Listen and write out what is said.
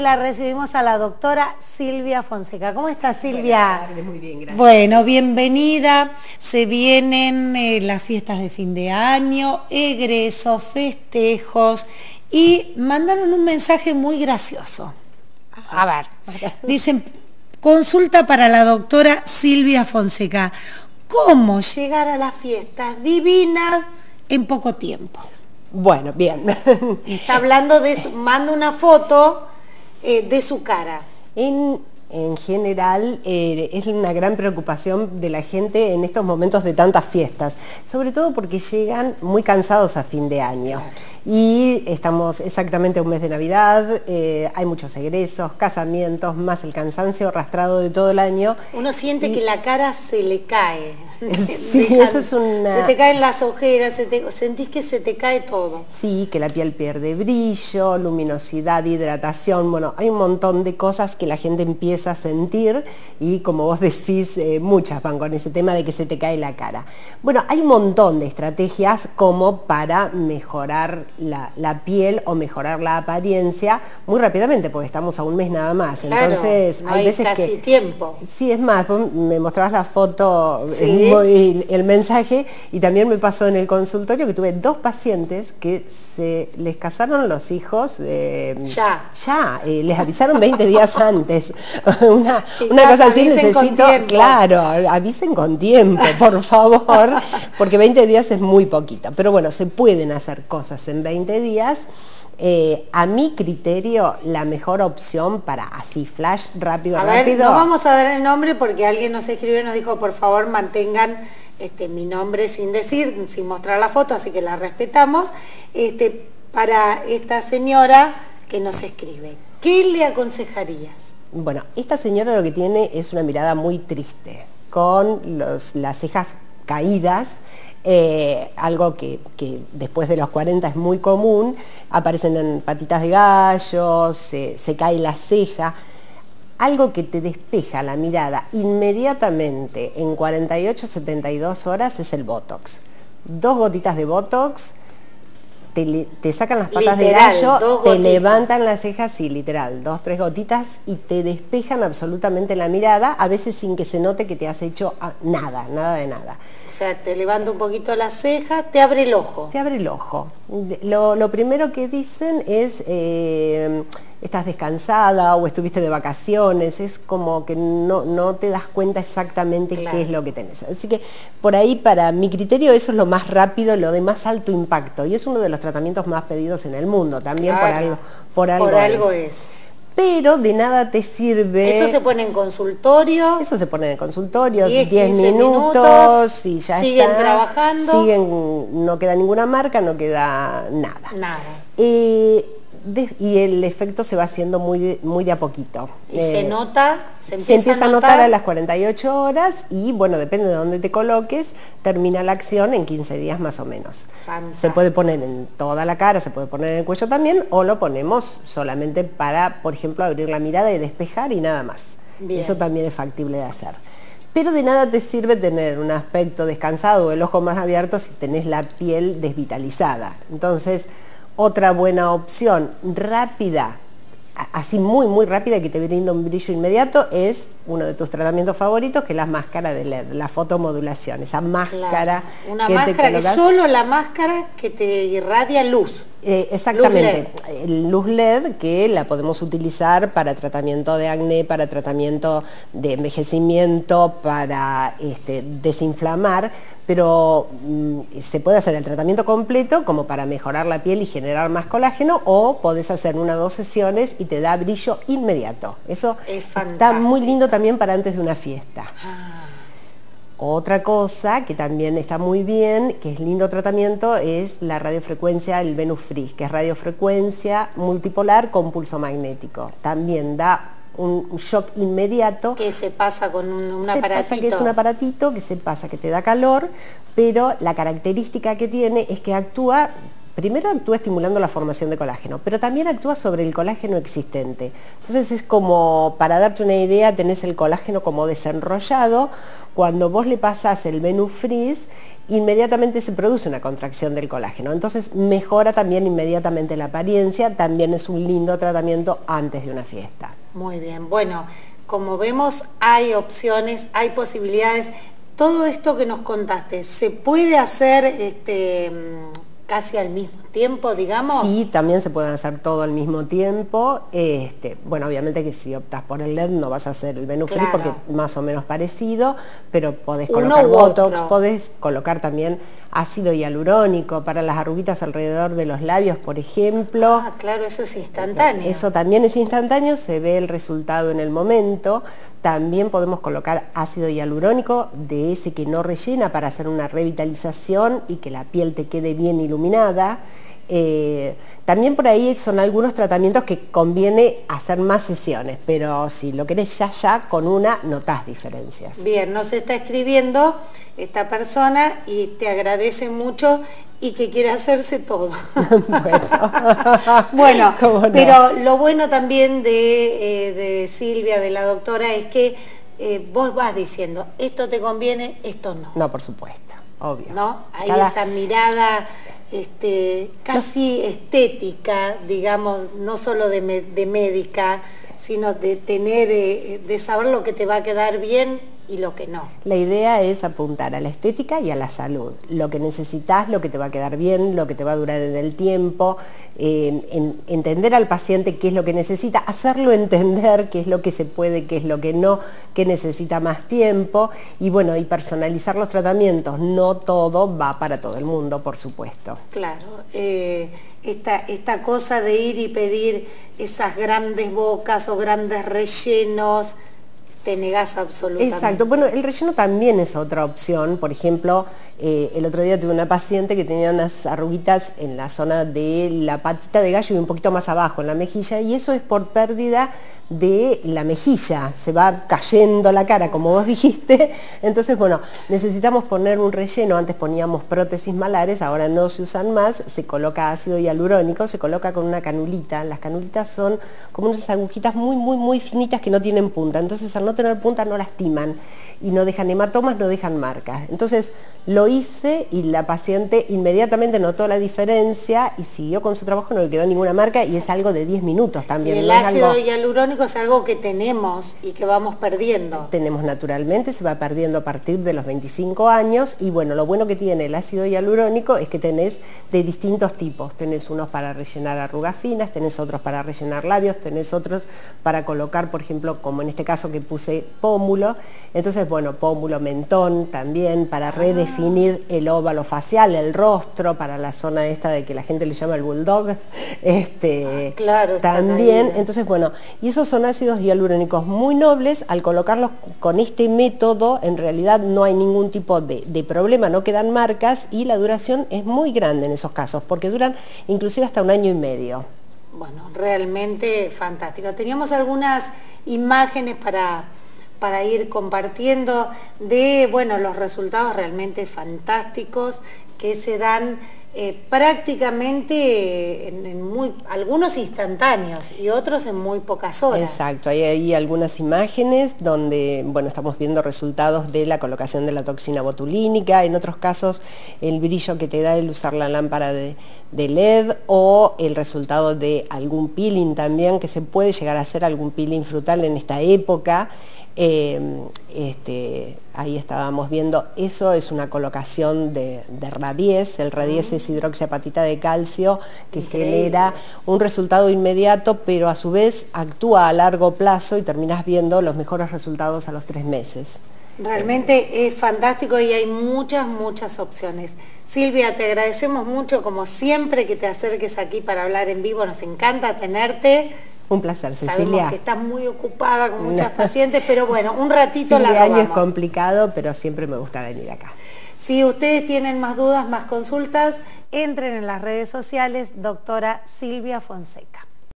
La recibimos a la doctora Silvia Fonseca. ¿Cómo está Silvia? muy bien, gracias. Bueno, bienvenida. Se vienen eh, las fiestas de fin de año, egresos, festejos y mandaron un mensaje muy gracioso. A ver, dicen, consulta para la doctora Silvia Fonseca. ¿Cómo llegar a las fiestas divinas en poco tiempo? Bueno, bien. Está hablando de, eso, manda una foto eh, de su cara. En, en general eh, es una gran preocupación de la gente en estos momentos de tantas fiestas, sobre todo porque llegan muy cansados a fin de año. Y estamos exactamente a un mes de Navidad, eh, hay muchos egresos, casamientos, más el cansancio arrastrado de todo el año. Uno siente que la cara se le cae. Sí, eso es una... Se te caen las ojeras, sentís que se te cae todo. Sí, que la piel pierde brillo, luminosidad, hidratación, bueno, hay un montón de cosas que la gente empieza a sentir y como vos decís, eh, muchas van con ese tema de que se te cae la cara. Bueno, hay un montón de estrategias como para mejorar la, piel o mejorar la apariencia muy rápidamente, porque estamos a un mes nada más. Entonces, hay, veces casi tiempo. Sí, es más, me mostrabas la foto, el, mensaje, y también me pasó en el consultorio que tuve dos pacientes que se les casaron los hijos. Eh, ya. Ya, eh, les avisaron 20 días antes. una, cosa así necesito, claro, avisen con tiempo, por favor, porque 20 días es muy poquito. Pero bueno, se pueden hacer cosas en 20 días. Eh, a mi criterio, la mejor opción para así flash rápido, a rápido. no vamos a dar el nombre porque alguien nos escribió y nos dijo, por favor, mantengan este, mi nombre sin decir, sin mostrar la foto, así que la respetamos. Este, para esta señora que nos escribe, ¿qué le aconsejarías? Bueno, esta señora lo que tiene es una mirada muy triste, con las cejas caídas, eh, algo que, después de los 40 es muy común, aparecen en patitas de gallo, se, cae la ceja, algo que te despeja la mirada inmediatamente en 48-72 horas es el Botox. Dos gotitas de Botox, te, sacan las patas de gallo, te levantan las cejas, sí, literal, dos, tres gotitas y te despejan absolutamente la mirada, a veces sin que se note que te has hecho ah, nada, nada de nada. O sea, te levanta un poquito las cejas, te abre el ojo. Te abre el ojo. Lo, primero que dicen es... Eh, estás descansada o estuviste de vacaciones, es como que no, te das cuenta exactamente qué es lo que tenés. Así que por ahí para mi criterio eso es lo más rápido, lo de más alto impacto y es uno de los tratamientos más pedidos en el mundo, también por algo, por algo, es. pero de nada te sirve... Eso se pone en consultorio. Eso se pone en consultorio, 10, minutos, y ya siguen trabajando. Siguen, no queda ninguna marca, no queda nada. Nada. Eh, y el efecto se va haciendo muy de, muy de a poquito. ¿Y se eh, nota? Se empieza, a, notar? a las 48 horas y bueno, depende de dónde te coloques, termina la acción en 15 días más o menos. Se puede poner en toda la cara, se puede poner en el cuello también o lo ponemos solamente para, por ejemplo, abrir la mirada y despejar y nada más. Eso también es factible de hacer. Pero de nada te sirve tener un aspecto descansado o el ojo más abierto si tenés la piel desvitalizada. Entonces, otra buena opción rápida, así muy muy rápida que te brinda un brillo inmediato es uno de tus tratamientos favoritos que es la máscara de LED, la fotomodulación, esa máscara. Una máscara que solo la máscara que te irradia luz. Eh, exactamente, luz LED. que la podemos utilizar para tratamiento de acné, para tratamiento de envejecimiento, para este, desinflamar, pero mm, se puede hacer el tratamiento completo como para mejorar la piel y generar más colágeno o podés hacer una o dos sesiones y te da brillo inmediato. Eso está muy lindo también para antes de una fiesta. Ah. Otra cosa que también está muy bien, que es lindo tratamiento, es la radiofrecuencia, el Venus Free, que es radiofrecuencia multipolar con pulso magnético. También da un shock inmediato. Que se pasa con un, aparatito. que es un aparatito que se pasa, que te da calor, pero la característica que tiene es que actúa primero actúa estimulando la formación de colágeno, pero también actúa sobre el colágeno existente. Entonces es como, para darte una idea, tenés el colágeno como desenrollado, cuando vos le pasás el Venufreeze, inmediatamente se produce una contracción del colágeno. Entonces mejora también inmediatamente la apariencia, también es un lindo tratamiento antes de una fiesta. Muy bien, bueno, como vemos hay opciones, hay posibilidades. Todo esto que nos contaste, ¿se puede hacer este, casi al mismo tiempo, digamos? Sí, también se pueden hacer todo al mismo tiempo. Este, bueno, obviamente que si optas por el LED no vas a hacer el Venufree porque más o menos parecido, pero podés colocar Botox, podés colocar también ácido hialurónico para las arruguitas alrededor de los labios, por ejemplo. Ah, claro, eso es instantáneo. Eso también es instantáneo, se ve el resultado en el momento. También podemos colocar ácido hialurónico de ese que no rellena para hacer una revitalización y que la piel te quede bien iluminada. Eh, también por ahí son algunos tratamientos que conviene hacer más sesiones, pero si lo querés ya ya, con una notás diferencias. Bien, nos está escribiendo esta persona y te agradece mucho y que quiere hacerse todo. bueno, pero lo bueno también eh, de, Silvia, de la doctora, es que eh, vos vas diciendo, esto te conviene, esto no. No, por supuesto, obvio. ¿No? Hay esa mirada este, casi estética, digamos, no solo de, médica, sino de tener, eh, de saber lo que te va a quedar bien y lo que no. La idea es apuntar a la estética y a la salud. Lo que necesitas, lo que te va a quedar bien, lo que te va a durar en el tiempo, entender al paciente qué es lo que necesita, hacerlo entender qué es lo que se puede, qué es lo que no, qué necesita más tiempo y bueno, y personalizar los tratamientos. No todo va para todo el mundo, por supuesto. Claro. Eh, esta, esta cosa de ir y pedir esas grandes bocas o grandes rellenos, te negás absolutamente. Exacto, bueno, el relleno también es otra opción. Por ejemplo, eh, el otro día tuve una paciente que tenía unas arruguitas en la zona de la patita de gallo y un poquito más abajo en la mejilla, y eso es por pérdida de la mejilla, se va cayendo la cara, como vos dijiste. Entonces, bueno, necesitamos poner un relleno, antes poníamos prótesis malares, ahora no se usan más, se coloca ácido hialurónico, se coloca con una canulita. Las canulitas son como unas agujitas muy, muy, muy finitas que no tienen punta. Entonces, al no tener punta, no lastiman y no dejan hematomas, no dejan marcas. Entonces, lo hice y la paciente inmediatamente notó la diferencia y siguió con su trabajo, no le quedó ninguna marca y es algo de 10 minutos también. el ácido hialurónico es algo que tenemos y que vamos perdiendo. Tenemos naturalmente, se va perdiendo a partir de los 25 años y bueno, lo bueno que tiene el ácido hialurónico es que tenés de distintos tipos. Tenés unos para rellenar arrugas finas, tenés otros para rellenar labios, tenés otros para colocar, por ejemplo, como en este caso que puse pómulo. Entonces, bueno, pómulo, mentón también para ah. redefinir el óvalo facial, el rostro, para la zona esta de que la gente le llama el bulldog. Este, ah, claro, también. Entonces, bueno, y esos son ácidos hialurónicos muy nobles, al colocarlos con este método en realidad no hay ningún tipo de, problema, no quedan marcas y la duración es muy grande en esos casos, porque duran inclusive hasta un año y medio. Bueno, realmente fantástico. Teníamos algunas imágenes para, para ir compartiendo de, bueno, los resultados realmente fantásticos que se dan eh, prácticamente en, muy, algunos instantáneos y otros en muy pocas horas. Exacto, hay ahí algunas imágenes donde bueno, estamos viendo resultados de la colocación de la toxina botulínica, en otros casos el brillo que te da el usar la lámpara de LED o el resultado de algún peeling también, que se puede llegar a hacer algún peeling frutal en esta época. Em, este, ahí estábamos viendo, eso es una colocación de, radies, el radies es hidroxiapatita de calcio que genera un resultado inmediato, pero a su vez actúa a largo plazo y terminas viendo los mejores resultados a los tres meses. Realmente es fantástico y hay muchas, muchas opciones. Silvia, te agradecemos mucho como siempre que te acerques aquí para hablar en vivo, nos encanta tenerte. Un placer, Cecilia. Sabemos que estás muy ocupada con muchas pacientes, pero bueno, un ratito la año es complicado, pero siempre me gusta venir acá. Si ustedes tienen más dudas, más consultas, entren en las redes sociales, doctora Silvia Fonseca.